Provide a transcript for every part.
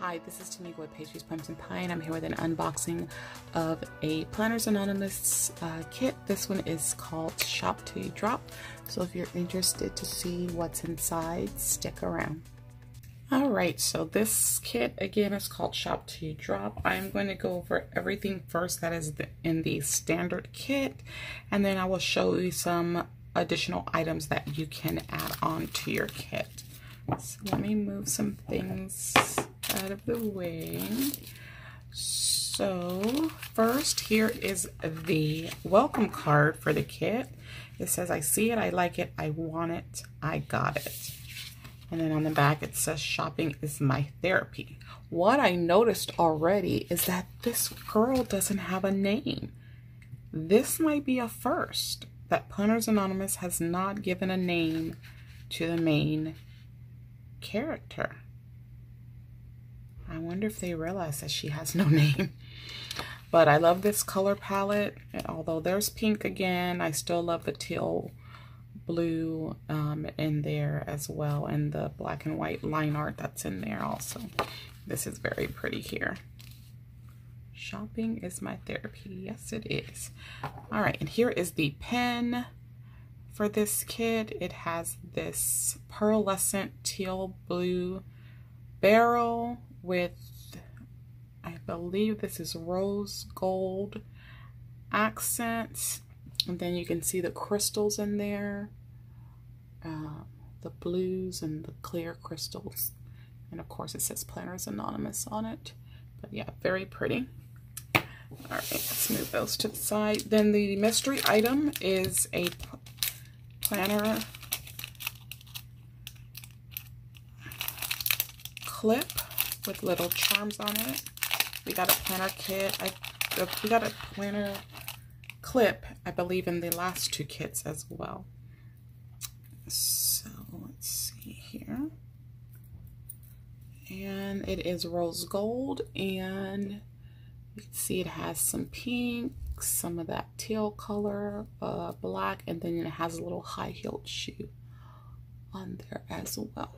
Hi, this is Tamika with Pastries, Pi, and I'm here with an unboxing of a Planners Anonymous uh, kit. This one is called Shop You Drop, so if you're interested to see what's inside, stick around. Alright, so this kit again is called Shop You Drop. I'm going to go over everything first that is in the standard kit, and then I will show you some additional items that you can add on to your kit. So let me move some things out of the way. So first here is the welcome card for the kit. It says, I see it, I like it, I want it, I got it. And then on the back it says, shopping is my therapy. What I noticed already is that this girl doesn't have a name. This might be a first that Planners Anonymous has not given a name to the main character. I wonder if they realize that she has no name. But I love this color palette. And although there's pink again, I still love the teal blue um, in there as well. And the black and white line art that's in there also. This is very pretty here. Shopping is my therapy. Yes, it is. All right, and here is the pen for this kit. It has this pearlescent teal blue barrel with, I believe this is rose gold accents. And then you can see the crystals in there, uh, the blues and the clear crystals. And of course it says Planners Anonymous on it. But yeah, very pretty. All right, let's move those to the side. Then the mystery item is a planner clip with little charms on it. We got a planner kit. I we got a planner clip, I believe, in the last two kits as well. So let's see here. And it is rose gold and you can see it has some pink, some of that teal color, uh, black, and then it has a little high-heeled shoe on there as well.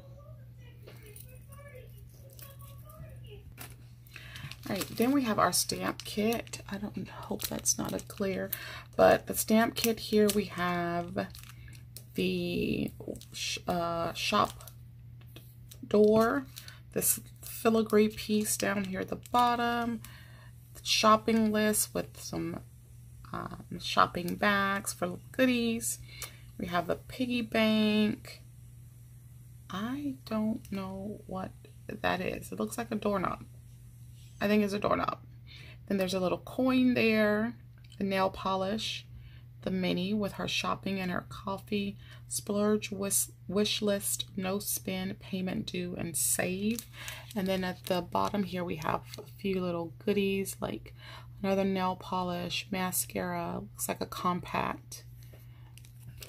Right, then we have our stamp kit. I don't hope that's not a clear, but the stamp kit here we have the uh, shop door, this filigree piece down here at the bottom, shopping list with some um, shopping bags for goodies. We have a piggy bank. I don't know what that is. It looks like a doorknob. I think it's a doorknob. Then there's a little coin there, the nail polish, the mini with her shopping and her coffee, splurge, wish, wish list, no spin, payment due, and save. And then at the bottom here we have a few little goodies like another nail polish, mascara, looks like a compact.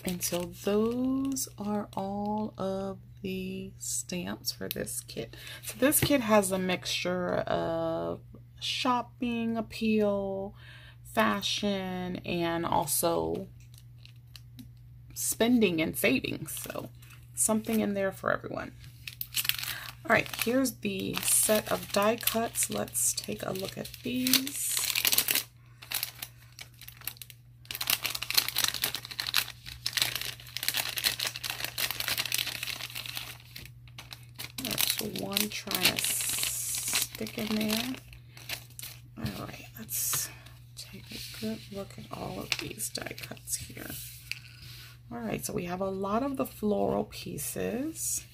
And so those are all of the stamps for this kit. So this kit has a mixture of shopping appeal, fashion, and also spending and savings. So something in there for everyone. All right, here's the set of die cuts. Let's take a look at these. One trying to stick in there. All right, let's take a good look at all of these die cuts here. All right, so we have a lot of the floral pieces.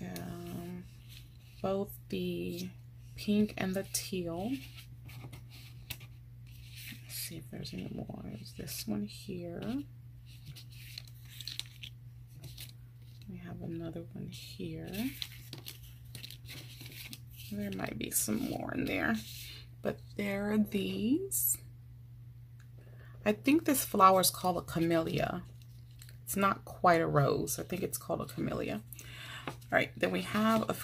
Um, both the pink and the teal. Let's see if there's any more. There's this one here. We have another one here. There might be some more in there, but there are these. I think this flower is called a camellia. It's not quite a rose. I think it's called a camellia. All right, then we have a,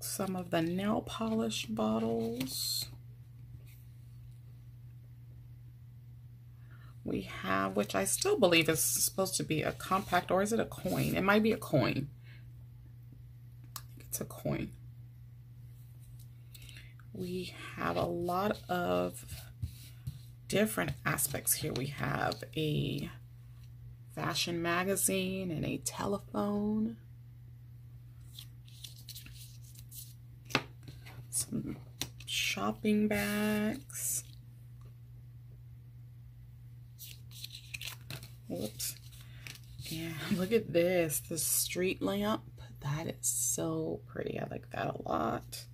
some of the nail polish bottles. We have, which I still believe is supposed to be a compact, or is it a coin? It might be a coin. It's a coin. We have a lot of different aspects here. We have a fashion magazine and a telephone. Some shopping bags. Whoops. And look at this, the street lamp. That is so pretty. I like that a lot.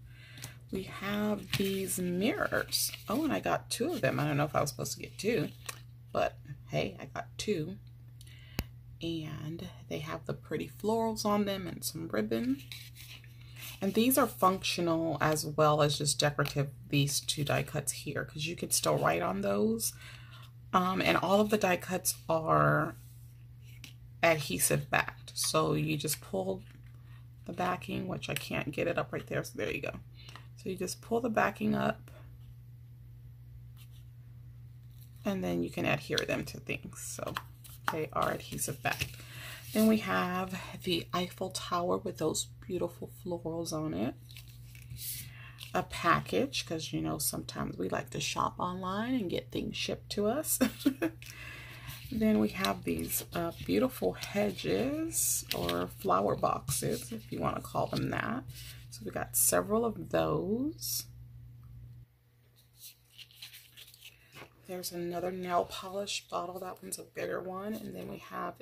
We have these mirrors. Oh, and I got two of them. I don't know if I was supposed to get two, but hey, I got two. And they have the pretty florals on them and some ribbon. And these are functional as well as just decorative, these two die cuts here, because you could still write on those. Um, and all of the die cuts are adhesive backed. So you just pull the backing, which I can't get it up right there. So there you go. So you just pull the backing up and then you can adhere them to things. So they are adhesive backed. Then we have the Eiffel Tower with those beautiful florals on it. A package, because you know sometimes we like to shop online and get things shipped to us. then we have these uh, beautiful hedges or flower boxes, if you want to call them that. So we got several of those. There's another nail polish bottle. That one's a bigger one. And then we have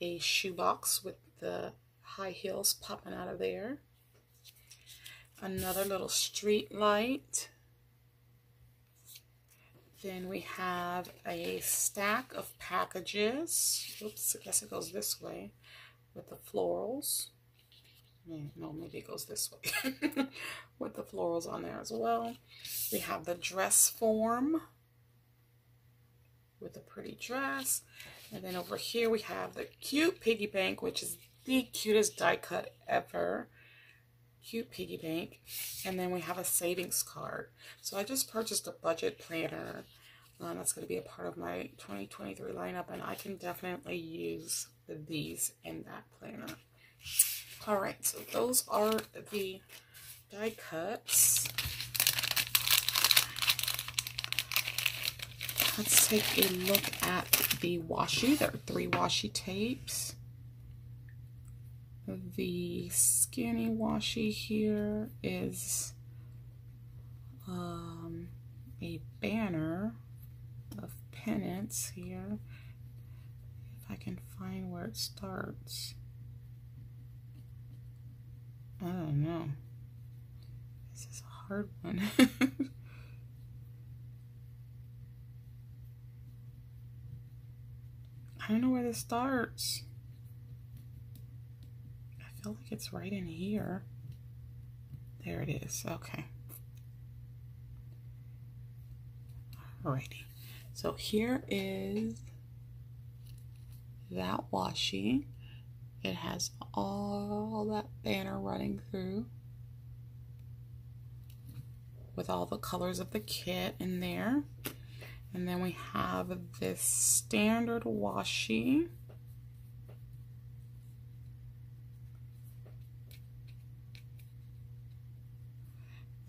a shoebox with the high heels popping out of there. Another little street light. Then we have a stack of packages. Oops, I guess it goes this way with the florals. Eh, no, maybe it goes this way with the florals on there as well. We have the dress form with a pretty dress. And then over here we have the cute piggy bank, which is the cutest die cut ever. Cute piggy bank. And then we have a savings card. So I just purchased a budget planner. Um, that's going to be a part of my 2023 lineup. And I can definitely use these in that planner. Alright, so those are the die cuts. Let's take a look at the washi. There are three washi tapes. The skinny washi here is um, a banner of pennants here. If I can find where it starts. I don't know. This is a hard one. I don't know where this starts. Feel like it's right in here. There it is. Okay. Alrighty. So here is that washi. It has all that banner running through with all the colors of the kit in there. And then we have this standard washi.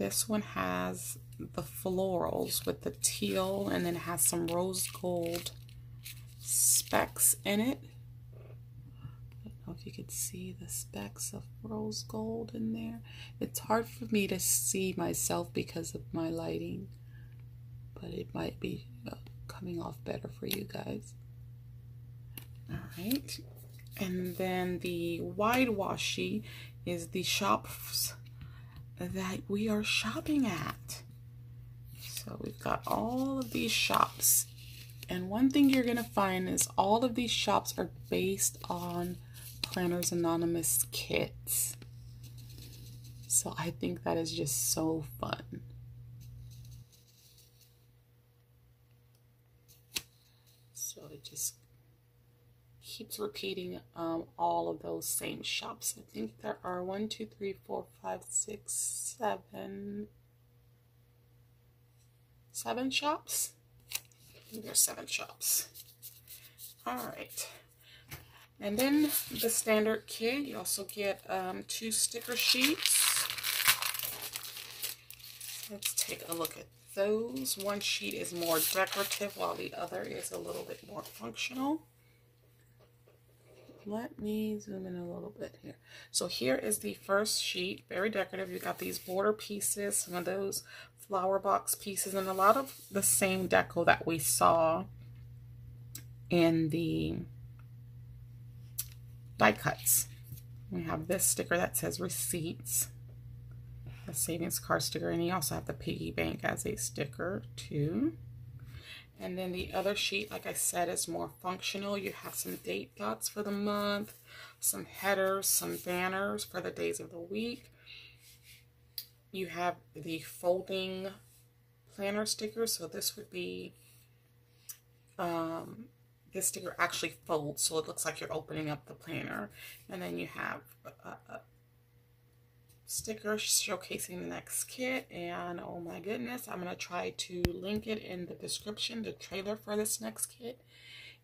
This one has the florals with the teal and then has some rose gold specks in it. I don't know if you could see the specks of rose gold in there. It's hard for me to see myself because of my lighting but it might be uh, coming off better for you guys. All right. And then the wide washi is the shops that we are shopping at. So we've got all of these shops. And one thing you're going to find is all of these shops are based on Planners Anonymous kits. So I think that is just so fun. it just keeps repeating um, all of those same shops. I think there are one, two, three, four, five, six, seven, seven shops. There's seven shops. All right. And then the standard kit, you also get um, two sticker sheets. Let's take a look at those. One sheet is more decorative while the other is a little bit more functional. Let me zoom in a little bit here. So here is the first sheet, very decorative. You got these border pieces, some of those flower box pieces, and a lot of the same deco that we saw in the die cuts. We have this sticker that says receipts, a savings card sticker, and you also have the piggy bank as a sticker too. And then the other sheet, like I said, is more functional. You have some date dots for the month, some headers, some banners for the days of the week. You have the folding planner sticker. So this would be um, this sticker actually folds so it looks like you're opening up the planner and then you have a, a sticker showcasing the next kit and oh my goodness I'm gonna try to link it in the description the trailer for this next kit.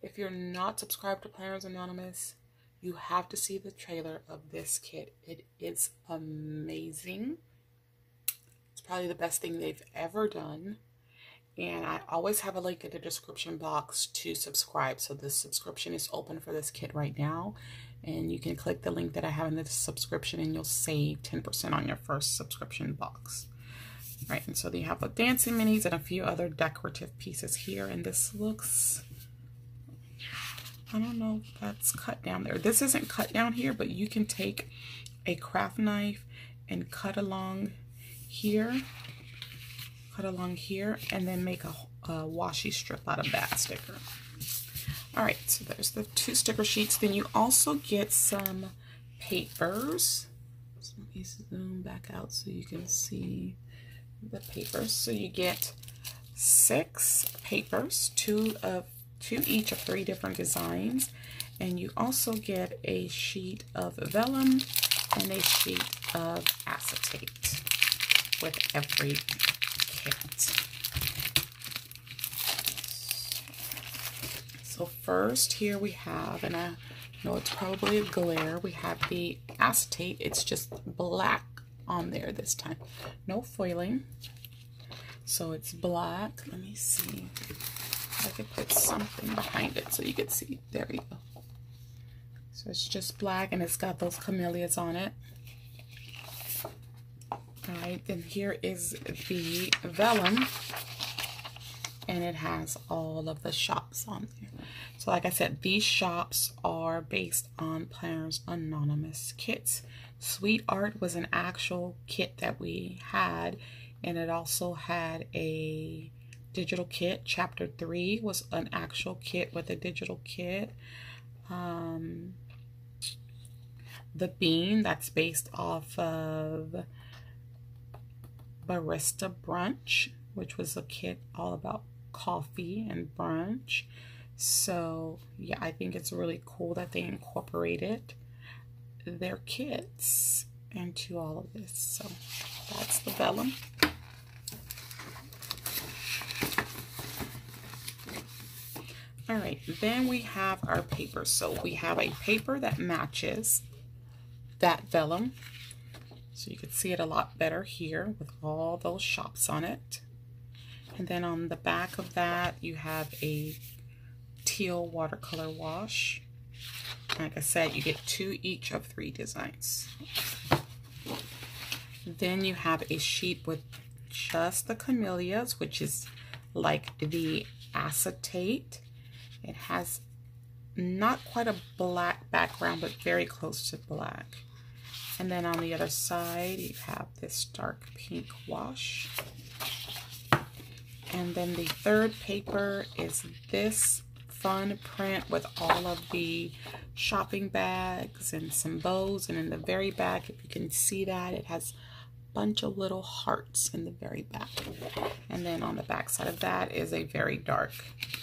If you're not subscribed to Planners Anonymous you have to see the trailer of this kit. It is amazing. It's probably the best thing they've ever done and I always have a link in the description box to subscribe. So the subscription is open for this kit right now. And you can click the link that I have in the subscription and you'll save 10% on your first subscription box. Right, and so you have the dancing minis and a few other decorative pieces here. And this looks, I don't know that's cut down there. This isn't cut down here, but you can take a craft knife and cut along here cut along here and then make a, a washi strip out of that sticker. All right, so there's the two sticker sheets. Then you also get some papers. So let me zoom back out so you can see the papers. So you get six papers, two of two each of three different designs. And you also get a sheet of vellum and a sheet of acetate with every so first here we have, and I know it's probably a glare, we have the acetate. It's just black on there this time. No foiling. So it's black. Let me see. I could put something behind it so you could see. There you go. So it's just black and it's got those camellias on it. Right, then here is the vellum and it has all of the shops on there. So like I said, these shops are based on Planners Anonymous kits. Sweet Art was an actual kit that we had and it also had a digital kit. Chapter 3 was an actual kit with a digital kit. Um, the Bean, that's based off of Barista Brunch, which was a kit all about coffee and brunch. So, yeah, I think it's really cool that they incorporated their kits into all of this. So, that's the vellum. All right, then we have our paper. So we have a paper that matches that vellum so you can see it a lot better here with all those shops on it. And then on the back of that, you have a teal watercolor wash. Like I said, you get two each of three designs. Then you have a sheet with just the camellias, which is like the acetate. It has not quite a black background, but very close to black. And then on the other side, you have this dark pink wash. And then the third paper is this fun print with all of the shopping bags and some bows. And in the very back, if you can see that, it has a bunch of little hearts in the very back. And then on the back side of that is a very dark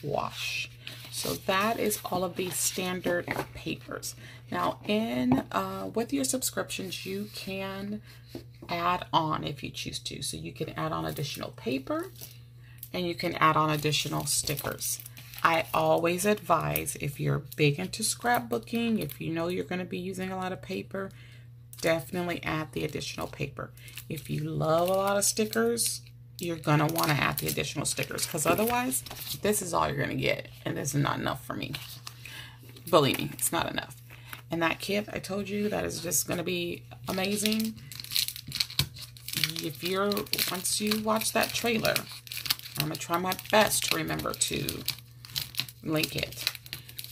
wash. So that is all of the standard papers. Now in uh, with your subscriptions, you can add on if you choose to. So you can add on additional paper and you can add on additional stickers. I always advise if you're big into scrapbooking, if you know you're going to be using a lot of paper, definitely add the additional paper. If you love a lot of stickers, you're going to want to add the additional stickers because otherwise, this is all you're going to get. And this is not enough for me. Believe me, it's not enough. And that kit, I told you, that is just going to be amazing. If you're, once you watch that trailer, I'm going to try my best to remember to link it.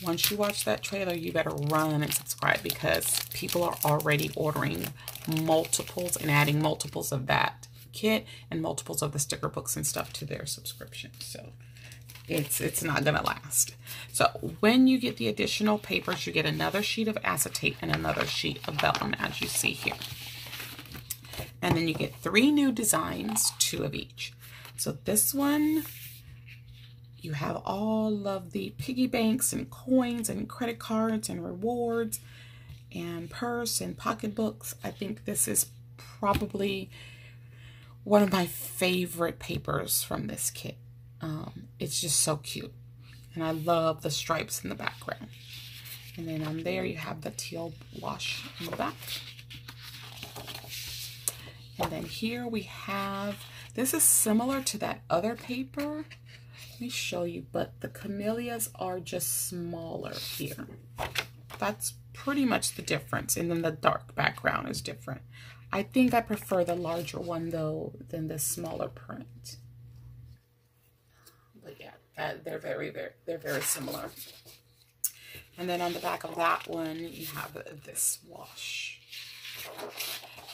Once you watch that trailer, you better run and subscribe because people are already ordering multiples and adding multiples of that kit and multiples of the sticker books and stuff to their subscription. So it's it's not gonna last. So when you get the additional papers, you get another sheet of acetate and another sheet of vellum as you see here. And then you get three new designs, two of each. So this one, you have all of the piggy banks and coins and credit cards and rewards and purse and pocketbooks. I think this is probably one of my favorite papers from this kit. Um, it's just so cute. And I love the stripes in the background. And then on there you have the teal wash in the back. And then here we have, this is similar to that other paper. Let me show you, but the camellias are just smaller here. That's pretty much the difference. And then the dark background is different. I think I prefer the larger one though than the smaller print. But yeah, that, they're very, very, they're very similar. And then on the back of that one, you have this wash.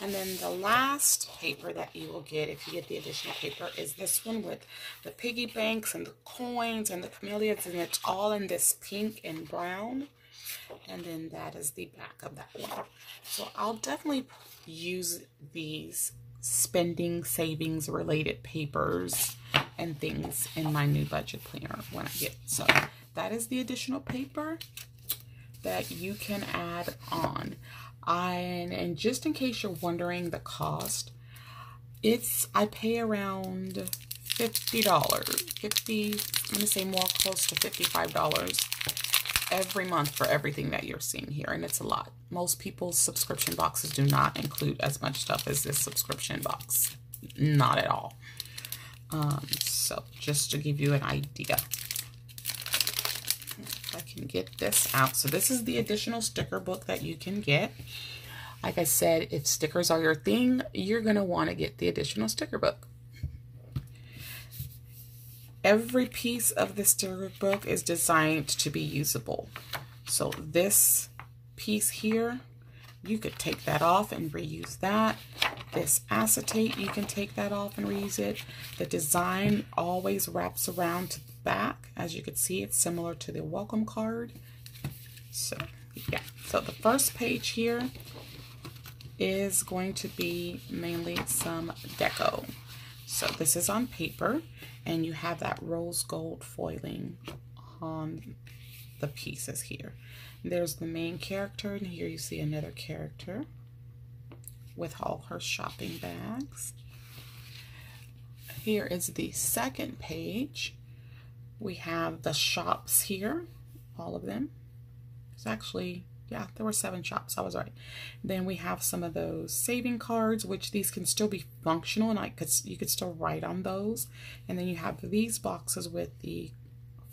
And then the last paper that you will get if you get the additional paper is this one with the piggy banks and the coins and the camellias and it's all in this pink and brown. And then that is the back of that one. So I'll definitely use these spending savings related papers and things in my new budget planner when I get so that is the additional paper that you can add on I, and just in case you're wondering the cost it's I pay around $50 50 I'm gonna say more close to $55 every month for everything that you're seeing here, and it's a lot. Most people's subscription boxes do not include as much stuff as this subscription box. Not at all. Um, so just to give you an idea. If I can get this out. So this is the additional sticker book that you can get. Like I said, if stickers are your thing, you're going to want to get the additional sticker book. Every piece of sticker book is designed to be usable. So this piece here, you could take that off and reuse that. This acetate, you can take that off and reuse it. The design always wraps around to the back. As you can see, it's similar to the welcome card. So, yeah. So the first page here is going to be mainly some deco. So this is on paper and you have that rose gold foiling on the pieces here. There's the main character and here you see another character with all her shopping bags. Here is the second page. We have the shops here, all of them. It's actually yeah, there were seven shops. I was right. Then we have some of those saving cards, which these can still be functional, and I could you could still write on those. And then you have these boxes with the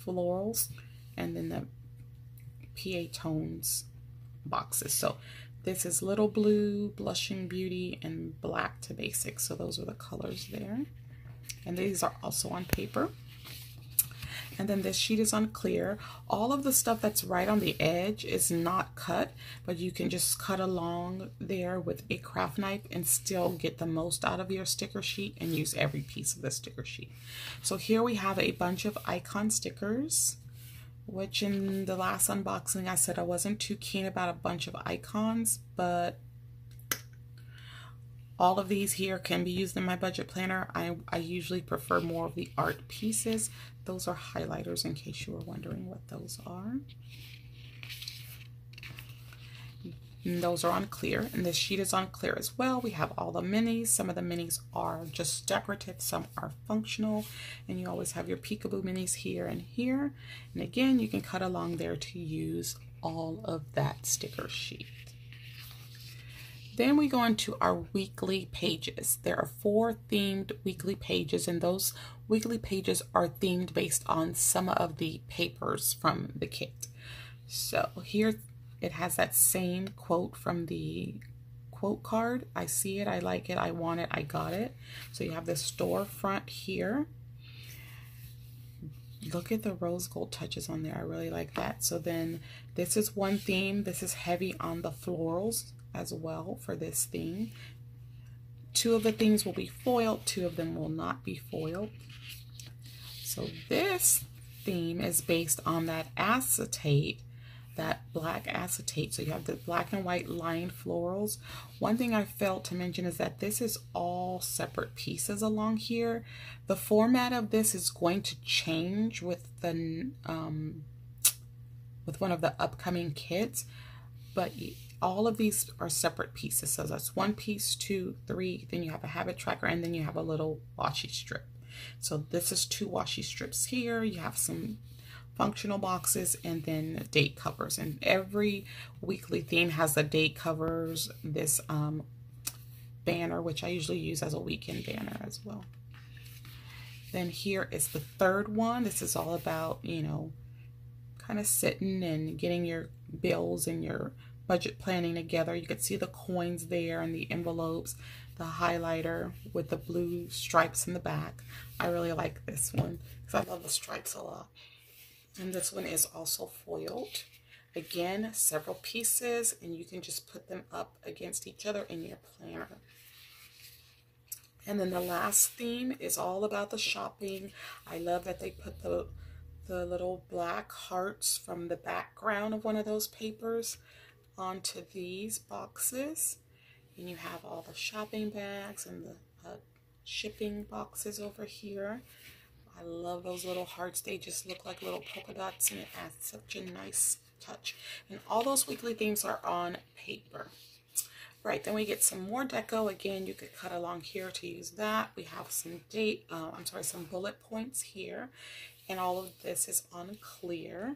florals, and then the PA tones boxes. So this is Little Blue, Blushing Beauty, and Black to Basic. So those are the colors there. And these are also on paper and then this sheet is unclear. All of the stuff that's right on the edge is not cut, but you can just cut along there with a craft knife and still get the most out of your sticker sheet and use every piece of the sticker sheet. So here we have a bunch of icon stickers, which in the last unboxing I said I wasn't too keen about a bunch of icons, but all of these here can be used in my budget planner. I, I usually prefer more of the art pieces. Those are highlighters in case you were wondering what those are. And those are on clear. And this sheet is on clear as well. We have all the minis. Some of the minis are just decorative. Some are functional. And you always have your peekaboo minis here and here. And again, you can cut along there to use all of that sticker sheet. Then we go into our weekly pages. There are four themed weekly pages, and those weekly pages are themed based on some of the papers from the kit. So here it has that same quote from the quote card. I see it, I like it, I want it, I got it. So you have the storefront here. Look at the rose gold touches on there. I really like that. So then this is one theme. This is heavy on the florals as well for this theme. Two of the themes will be foiled. Two of them will not be foiled. So this theme is based on that acetate that black acetate. So you have the black and white lined florals. One thing I failed to mention is that this is all separate pieces along here. The format of this is going to change with the um, with one of the upcoming kits, but all of these are separate pieces. So that's one piece, two, three, then you have a habit tracker, and then you have a little washi strip. So this is two washi strips here. You have some functional boxes and then date covers and every weekly theme has the date covers this um, banner which I usually use as a weekend banner as well then here is the third one this is all about you know kind of sitting and getting your bills and your budget planning together you can see the coins there and the envelopes the highlighter with the blue stripes in the back I really like this one because I love the stripes a lot and this one is also foiled. Again, several pieces, and you can just put them up against each other in your planner. And then the last theme is all about the shopping. I love that they put the, the little black hearts from the background of one of those papers onto these boxes. And you have all the shopping bags and the uh, shipping boxes over here. I love those little hearts. They just look like little polka dots and it adds such a nice touch. And all those weekly themes are on paper. Right, then we get some more deco. Again, you could cut along here to use that. We have some date, uh, I'm sorry, some bullet points here. And all of this is on clear.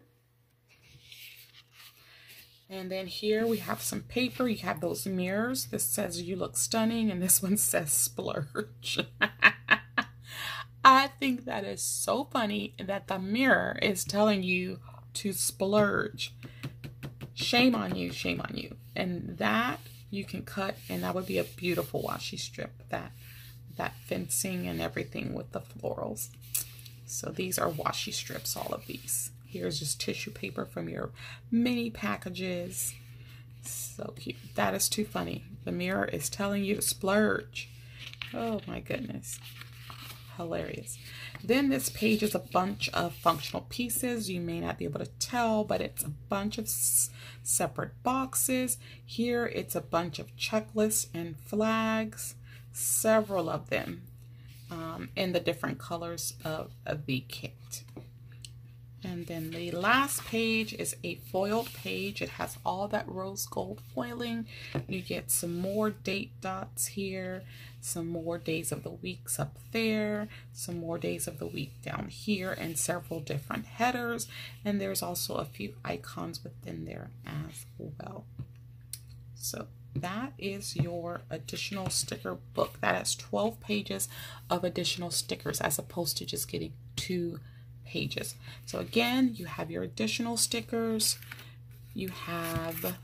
And then here we have some paper. You have those mirrors. This says you look stunning and this one says splurge. I think that is so funny that the mirror is telling you to splurge. Shame on you, shame on you. And that you can cut and that would be a beautiful washi strip. That that fencing and everything with the florals. So these are washi strips, all of these. Here's just tissue paper from your mini packages. So cute. That is too funny. The mirror is telling you to splurge. Oh my goodness hilarious. Then this page is a bunch of functional pieces. You may not be able to tell, but it's a bunch of separate boxes. Here it's a bunch of checklists and flags, several of them um, in the different colors of, of the kit. And then the last page is a foiled page. It has all that rose gold foiling. You get some more date dots here, some more days of the weeks up there, some more days of the week down here, and several different headers. And there's also a few icons within there as well. So that is your additional sticker book. That has 12 pages of additional stickers as opposed to just getting two pages. So again, you have your additional stickers, you have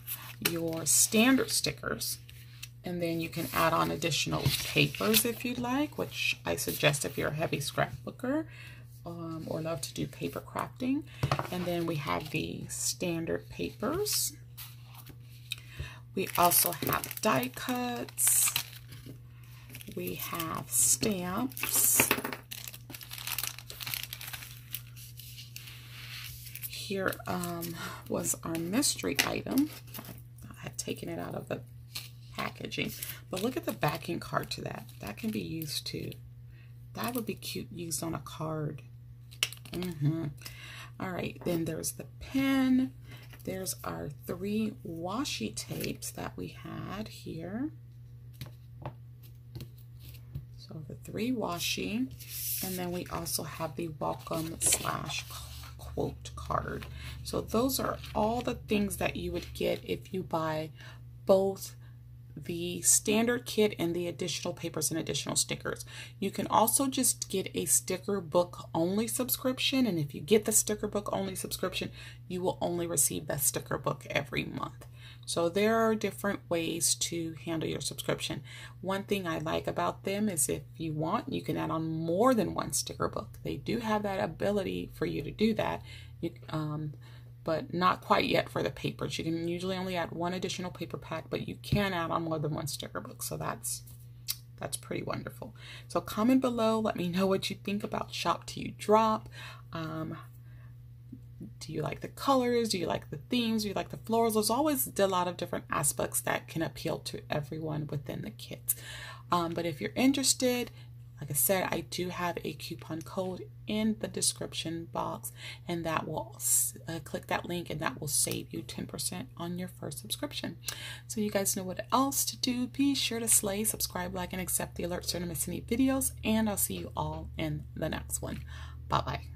your standard stickers, and then you can add on additional papers if you'd like, which I suggest if you're a heavy scrapbooker um, or love to do paper crafting. And then we have the standard papers. We also have die cuts. We have stamps. Here um, was our mystery item. I had taken it out of the packaging. But look at the backing card to that. That can be used too. That would be cute used on a card. Mm -hmm. All right, then there's the pen. there's our three washi tapes that we had here. So the three washi, and then we also have the welcome slash quote card. So those are all the things that you would get if you buy both the standard kit and the additional papers and additional stickers. You can also just get a sticker book only subscription. And if you get the sticker book only subscription, you will only receive that sticker book every month. So there are different ways to handle your subscription. One thing I like about them is if you want, you can add on more than one sticker book. They do have that ability for you to do that. You, um, but not quite yet for the papers. You can usually only add one additional paper pack, but you can add on more than one sticker book. So that's that's pretty wonderful. So comment below. Let me know what you think about Shop Til You Drop. Um, do you like the colors? Do you like the themes? Do you like the florals? There's always a lot of different aspects that can appeal to everyone within the kit. Um, but if you're interested, like I said, I do have a coupon code in the description box, and that will uh, click that link, and that will save you 10% on your first subscription. So, you guys know what else to do. Be sure to slay, subscribe, like, and accept the alerts so you don't miss any videos, and I'll see you all in the next one. Bye bye.